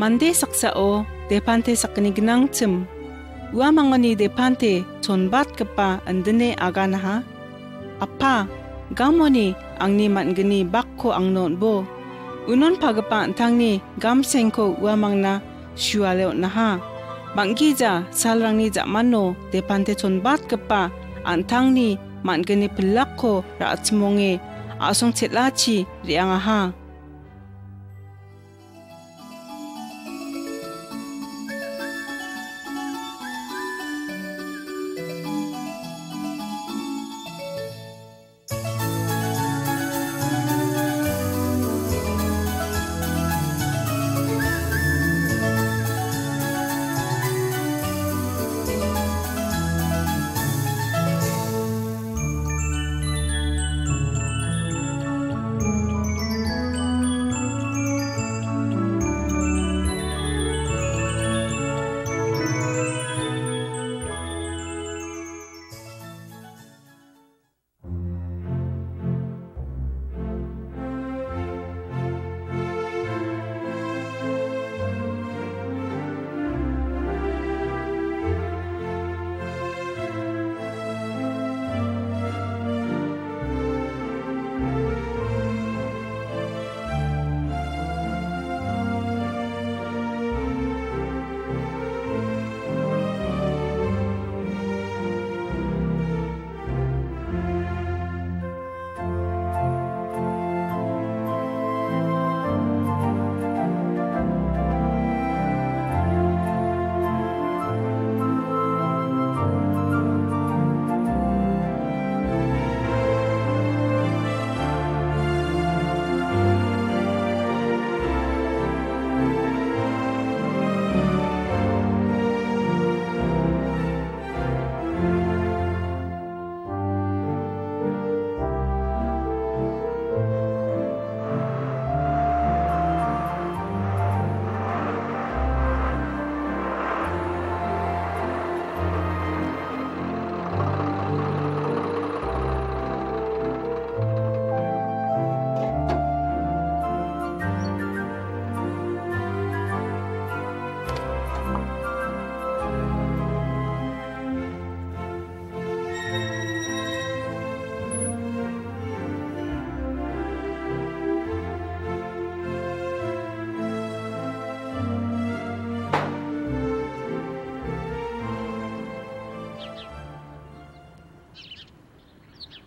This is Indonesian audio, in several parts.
만데 삭사오 데판테 삭니그낭 쯤 우아망언이 데판테 존밭급바 안드네 아가나하 아파 가모니 앙니 만그니 박코 앙논보 우논 파급바 안탕니 감생코 우아망나 슈알레오나하 망기자 살랑니 자만노 데판테 존밭급바 안탕니 만그니 블락코 라츠몽에 아송챗라치 리앙아하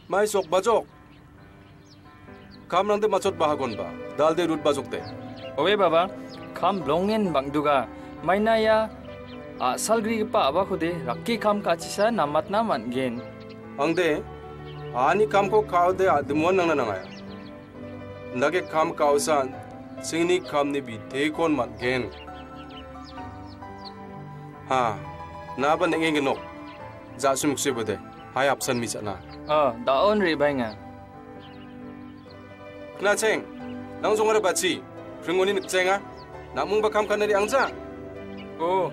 riangaha. माई सोक बाजोक काम रंगते मचोत बाहागोन बा दाल दे रूट बाजोक दे Owe baba, kam blongen bangduga, maina ya asal gri pa aba khude rakki kam kachisa namat na man gen. अंगदे आनी काम को खाओ दे आदमुआ नंगना नंगाया नगे काम काउसान सिंगनी काम ने भी दे कौन मत गेन हाँ ना बन नेंगे नो जासुम से बदे हाय ऑप्शन मी चना Ah, daon ri bainga. kna cheng nang zongara bachi pringoni nikchenga namung ba kam kanari angja Oh,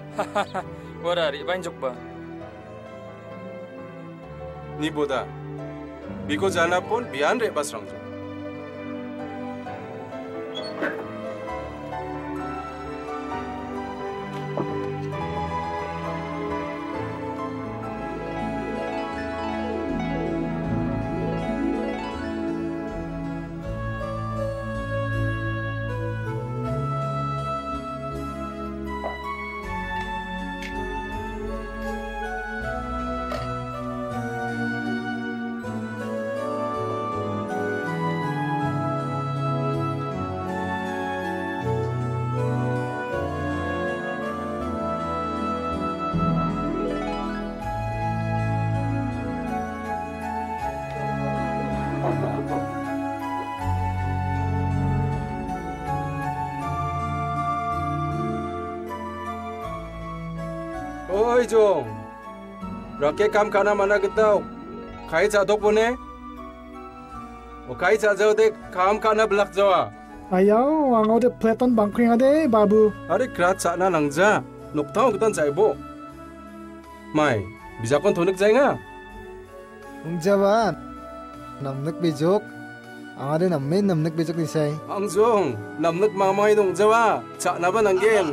wara ri bain jokba. ni boda. Biko jana pon bian re basrang jo chung rake kam khana mana kitau khai cha to pune o khai cha jo de kam khana blak jawa ayao ango de platon bangkring ade babu are krat cha na langja noktau kitan jaibo mai bijakon thonik jainga ungjawan namnak bijok angade namme namnak bijok ni sai angjong namnak mamai dong jawa cha na ba ghen.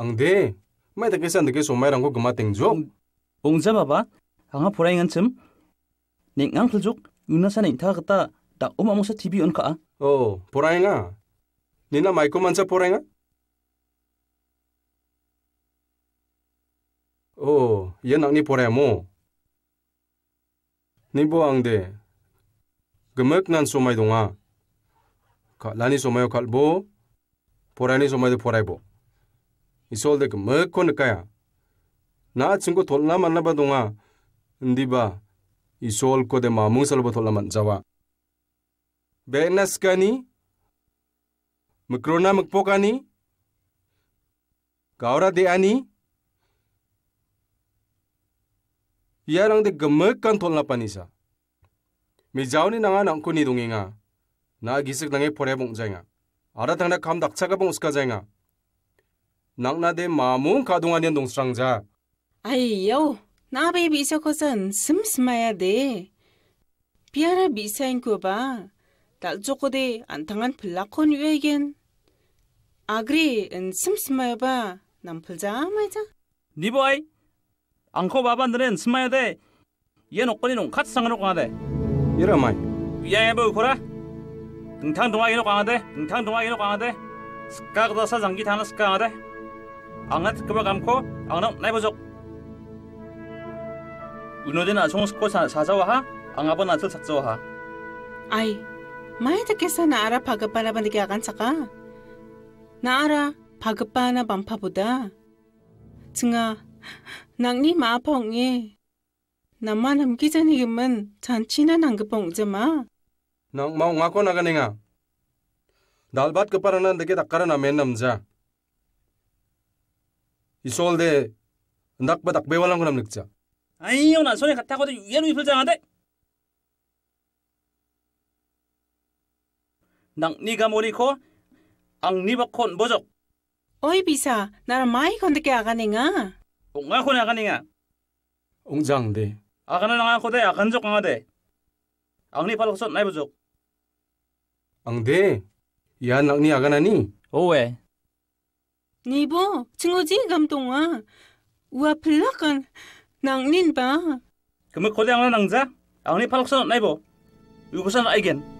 Ang de mai ta kesan de ke somai rang ko gama teng jo ongja baba anga porai ngan chim. Ning ang khuljuk una sa ning tha kata dak om among sa tv on ka o porai nga. Nina mai ko mansa porai nga. O yan ang ni porai mo. Ni bo ang de. Gemek nan somai donga ka lani somai kal bo. Porai ni somai de porai bo isol de gemek ko kaya na 친구 돌나 만나봐 동아 ndiba isol ko de mamu salbo thola man jawa benas kani mkrona mkpokani gaura de ani yarang de gemek kan tholna panisa mi jawni nanga nang ko ni dunginga na gisik nange pore bong jainga ara thangna kham dakcha bong uska jainga naknade mamung kadungan yan dong srangja. Ayaw, nabe bisa ko san simsmaya de. Piara bisain ko ba? Taljoko de antangan pilakon yuegen. Agri, in simsmaya ba? 남풀자 말자. 니보아이, 안코 바반들은 스마야 돼. 얘 녹건이는 같이 상하는 광하대. 이라 마이. 야야 뭐 고라. 등탕 동아이는 광하대. 등탕 동아이는 광하대. 스카그다사 장기 타나 스카하대. 앙낫 그바 감코 앙남 나이보족 은호대나 총스코 사자와하 앙아번 아틀 삭자와하 아이, 마이다 깨서 나아라 바그바나 반디게 아간 차가. 나아라 바그바나 반파보다. 증아, 낭니 마펑에. 나만 함기자니 금은 잔치나 난급봉자마. nang mau ngako na ganinga dalbat ke paranan deke takara na menam ja isol de ndak ba dak bewalang ko nam nikja 아이요 나 손에 갔다고도 위에로 이플장하대 낭 니가 모리코 앙니바콘 보족 어이 비사, 나라 마이 건드게 아가네가. 옹아콘 아가닝아 ongjang de 아가는 앙아코대 아간족 강하대 앙니 팔로선 나이보족 ang de ya nak ni aganani 오웨 니보, 증오지 감동아. 우와 플라간 낭닌 봐. 그물 고대 앙나 낭자 앙니 팔로선 나이보 유부산 아이겐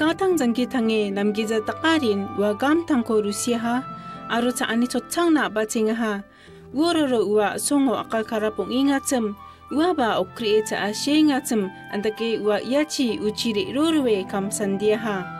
katang jangki tangi namgiza takarin wa gam tangko Rusia aro cha ani chochang na ba chinga ha wororo wa songo akal karapong ingacham wa ba okri e cha ashe ngacham andake wa yachi uchire rorwe kam sandia ha uwa uwa sungzin mani mande saksaw na riangya tangko kamna rakhi china kata uwa mole ha 어이, 마영아, 많이 봐. 아추 앙아카만 파야지 마추 앙나카만 파워 추 찌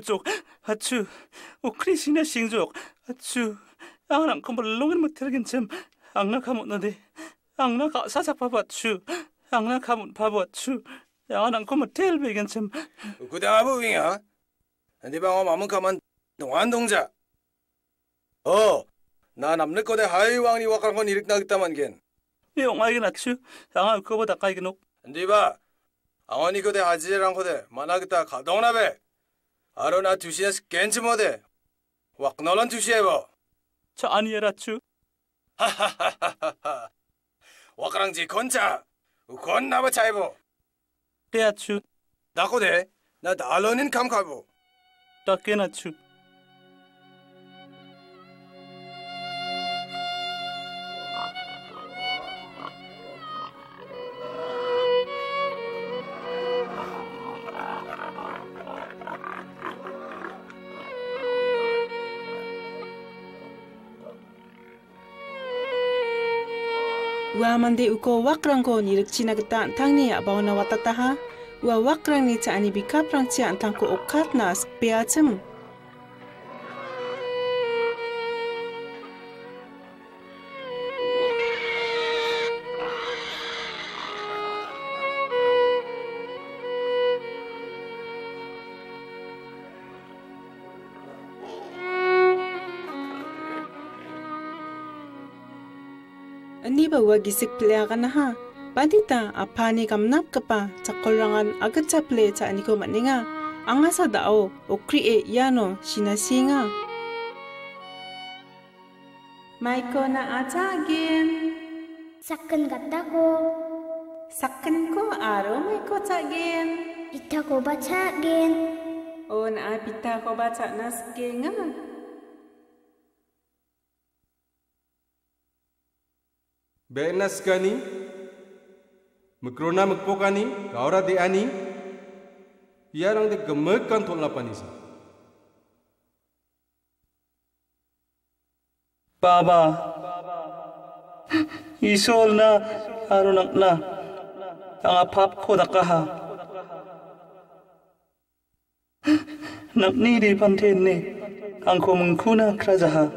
쪽 아추 오크리시나 싱족 아추 앙랑 컴벌 롱은 못하긴 참 앙나카못 너데 앙나카 사삭 파버 추 앙나카못 파버 추 앙랑 컴벌 텔베긴 참 구다부 윙아. 네 방어 마문 가만 동안 동자. 어, 나 남는 거대 하이왕이 와간 건 이렇게 나겠다 Ja, dan kom het tilbegens hem. Goedenavond, Winga. En die bang om aan komen, de wandongza. Oh, na namelijk de haaiwang die wakker van hier naar de ken. Die jongen eigen actie, dan heb ik over de kijken op. En die ba, aan die goede haziran goede, managta kadona be. Arona tusias kent mode. Waknolan tusiebo. 저 아니에라추. 하하하하하. 와카랑지 건자. 건나바 차이보. 빼야추 나거대. 나 달러는 감가보. 따깨나 추 mande uko wakrang ko nirik china kata tangni ya bawana watata ha uwa wakrang ni cha ani bikaprang cha tangko okat na spea chim Ani ba wa gisik plea ka na ha? Badita apani kamnap ka pa sa korangan agad sa plea sa ani ko maninga. Ang asa dao o krie yano sinasinga. Maiko na atagin. Saken kataku, Saken ko aro maiko tagin. itaku bacain. O na apita ko baca naske nga. Benas kani, Gaura de ani, yarang de gemekan Tolapanisa. Baba. Isol na arunak na. Ang apap ko nakaha. Nakniri pantin ni. Ang kumungkuna krajaha.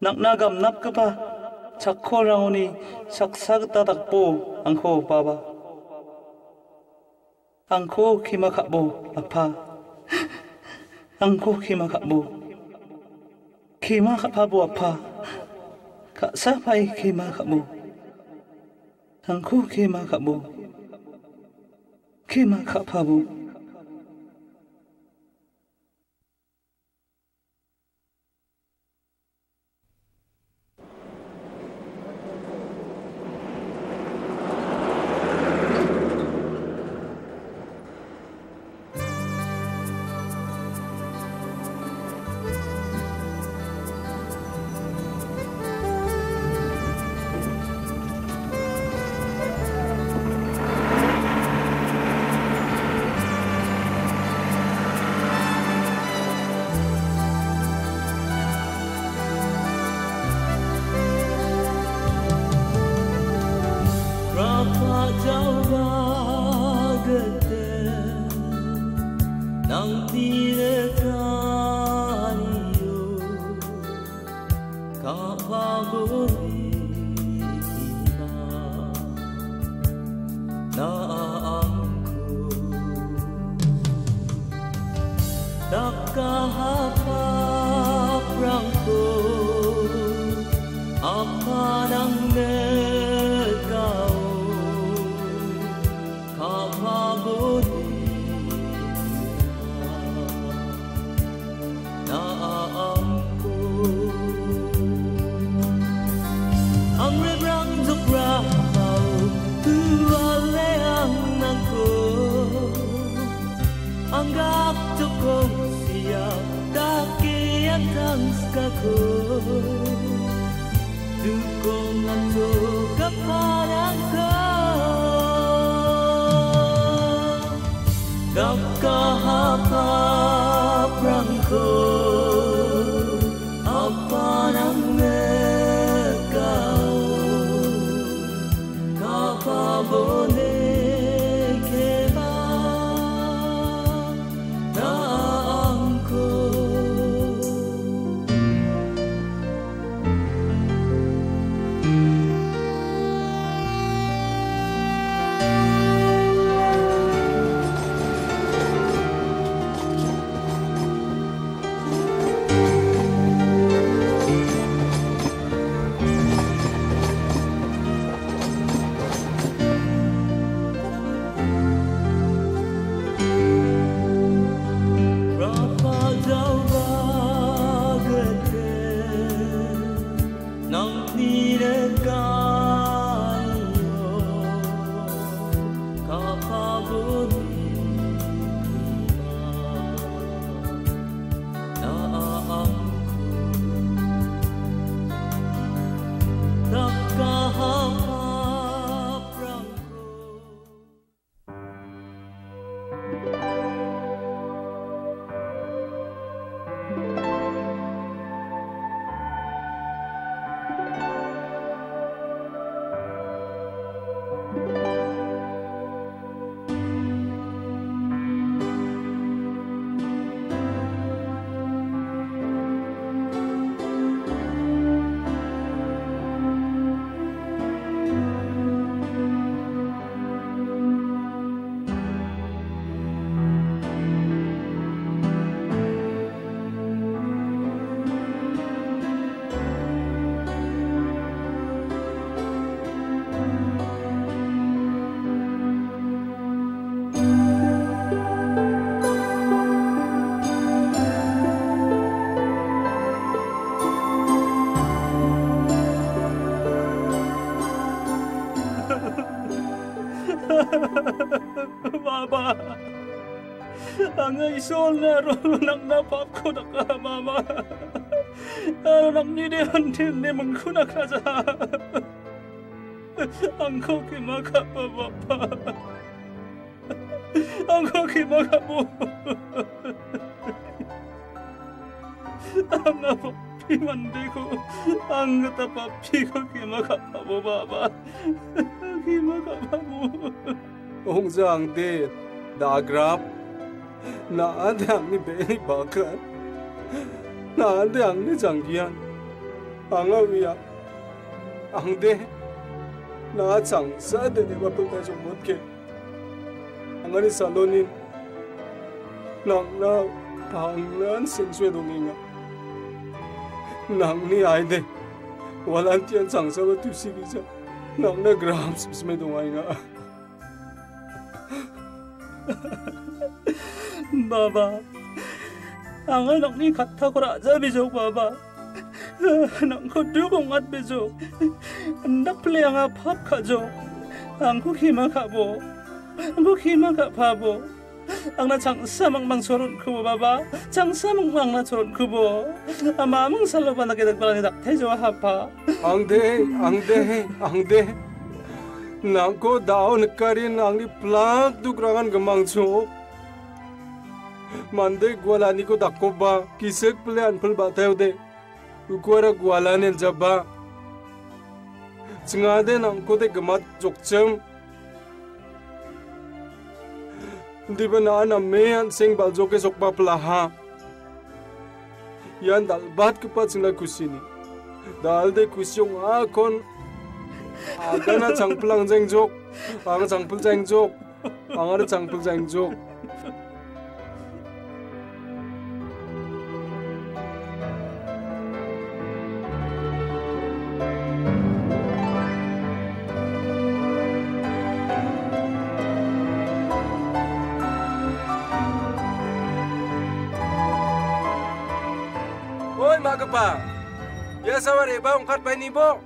Naknagam nap ka pa chakho rangoni saksak ta takpo angkho baba. Angkho khima khabo apha angkho khima khabo khima khabo apha kha sa pai khima khabo angkho khima khabo khima khabo tanskaku Dukung untuk kepada kau Dakkah apa perangkau 하나님 이소원나로 낙나 밥고 낙가 마마 낙니네 한테 내 멍구나 가자 안코 기마가 바바파 안코 기마가 뭐 안나 밥이 만들고 안그다 밥피고 기마가 바보 바바 기마가 바보 홍장 대 나그랍 나한테 악리 매니 마칸 나한테 악리 장기한? 앙아위야? 앙대? 나 장사대 내가 불가지 못게 앙아리 살로닌 랑나 방난 생수에 동행아 낭리 아이데 월란티안 장사가 뒤시기자 낭나 그람 심심해 동아이나 바바 앙을 넉니 같아고라. 자비족 바바 넌그 누공앗 비족. 낙플레양아 팝 가족. 앙국 희망 가보. 앙국 희망 가 바보. 앙나 장사망망 저런 그보 바바 장사망망 나 저런 그보. 마망 살로 반하게 된 거라니 낙태조 하파. 앙대 앙대 앙대. nangko daon karin angli plant dukurangan gemang cuk mandek gwalani ko dakko ba kisek ple anpul batayo de ukora gwalani jabba chingade nangko de gamat jokchem dibana na meyan sing baljo ke sokpa plaha yan dal bat ke pat singla kusini dal de kusyong a kon agana changplang jeng jok ang changpul jeng jok ang ar changpul jeng jok Ya sawa reba ungkat pai nibo.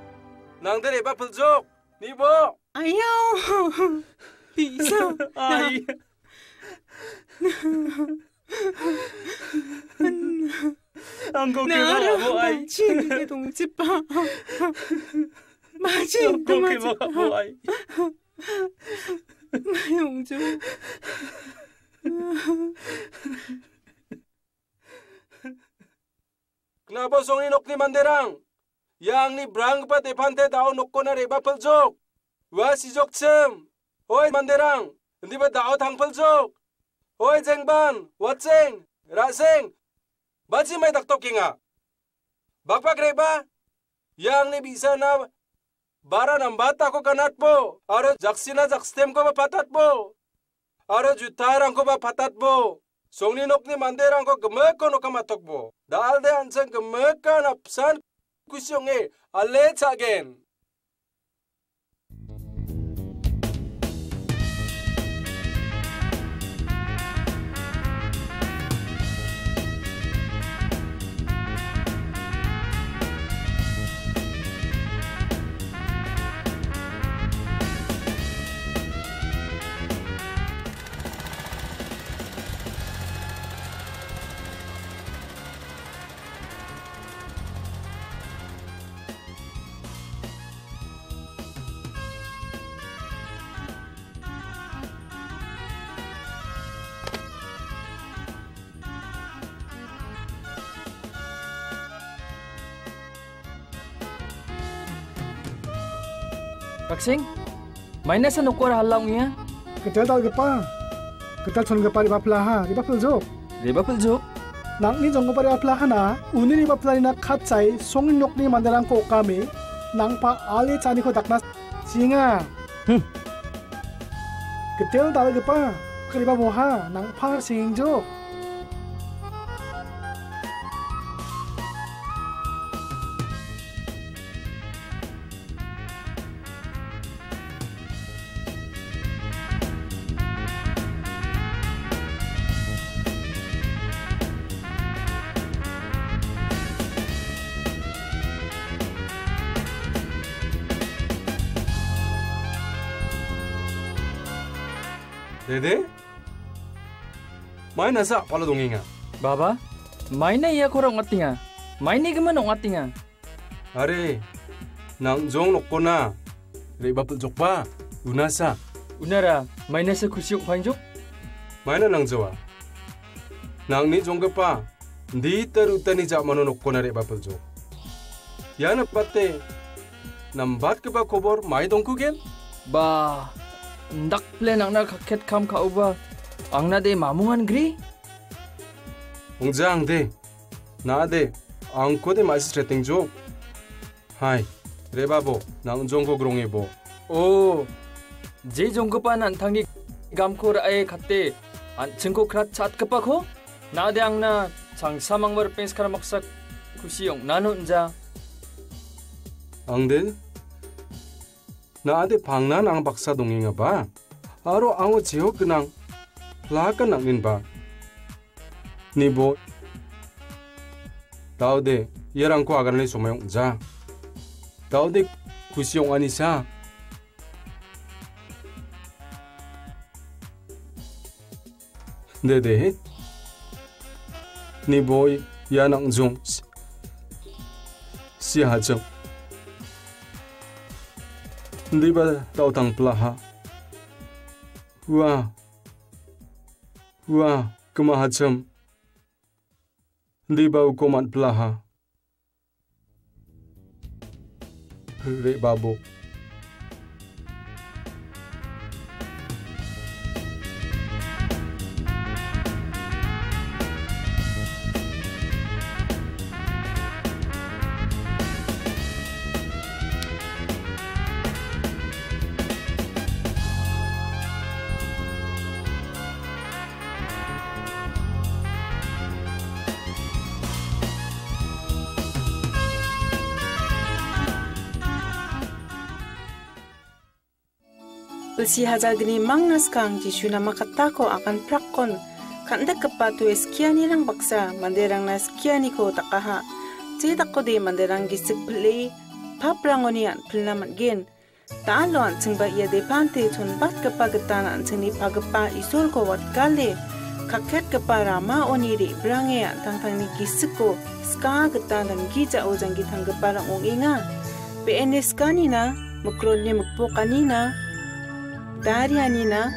Nang de reba peljok. Nibo. Ayaw! Bisa. Ay. Ang koke 나를 mo ay. 마치 동지빠. 마치 Ang koke mo 동지빠. ay. 용주. Kenapa song inok ni manderang? Yang ni brang pa te pante dao nok ko na reba peljok. Wa si jok sem. Hoi manderang. Hindi ba dao thang peljok? Hoi jengban. Wa jeng. Ra seng. Baci may taktok kinga. Bakpak reba. Yang ni bisa na bara ng bata ko kanat po. Aro jaksina jakstem ko ba patat po. Aro jutarang ko ba patat po. Song ni nok ni manderang ko gemek ko no kamatok po. Dahil de ansang gemek 구시영의 알레차겐. सिंह मैंने से नुकोर हल्ला हुई है कितने दाल के पां कितने छोंग के पारी बापला हाँ रिबापल जो रिबापल जो नांगनी जोंगो पारी बापला हाँ ना उन्हें रिबापला ना खात साई सोंग नुकनी मंदरां को कामे नांग पा आले चानी को दक्षिण सिंगा हम कितने दाल के पां करीबा बोहा नांग पार सिंह जो Main nasa pala donginga. Baba, mainnya iya korong ngatinga. Mainnya gimana ngatinga? Are, nang jong nok ko na. Reba peljok ba? Unasa. Unara, mainnya sa kusyok panjok? Main na nang jawa. Nang ni jong. Di teruta ni jak mano nok ko na reba peljok. Yana pate. Nambat ke ba kobor mai dong kugen? Ba, ndak plan ang nakaket kam ka uba. angna de mamungan gri jang de na de angko de mais treteng jo hai 레바보 낭종고 그롱이보. 오 제종고빠 난탕기 감코라에 갔대. 안 증고 크라 찻급하고? 나대앙나 장사망마르 뺑스카라 막삭 구시용 나눈자. 앙들 나한테 방난 앙박사 동행해봐. 아로 앙어 지역 그냥 lá cái nặng in ba ni bo tao de yerang ko agar ni sumayong ja tao de kusyong anisa de de ni boy yanang jong si ha jong di ba tao tang pla ha wa Hua. Hua, kumahacham. Hindi ba ukuman plaha? Re babo. Ulsi hajagni mangnas kang jisuna makatako akan prakon kanda kepa tu eskiani lang baksa manderang na eskiani ko takaha ko di manderang gisik pili, paprangoni an pilnaman gen. Taalo an tsingba iya de pante chun bat kapa getana an tsini pagapa isol ko wat kale. Kaket kapa rama oni ri brange an tang tang ni gisik ko ska getana gija ojang gitang kapa rang ong inga. PNS kanina, mukron ni mukpo kanina, 다리아니나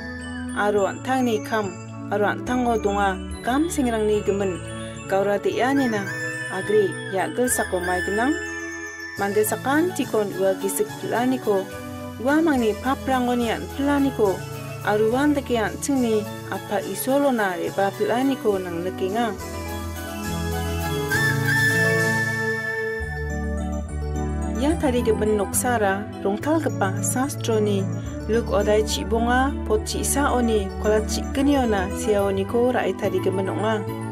아로 안탕니 캄 아로 안탕고 동아 감생랑니 gem은 gaurati yanina agri yagal sako maignang mande sakan tikon ua gisik planiko ua mangni paprangonian planiko aruan dekian chingni apa isolona reba planiko nang lekinga Tari gemen noksara rongtal kepa sastroni luk odai chi bonga pot chi sa oni kola chi keniona sia oni ko rai ke menonga अरे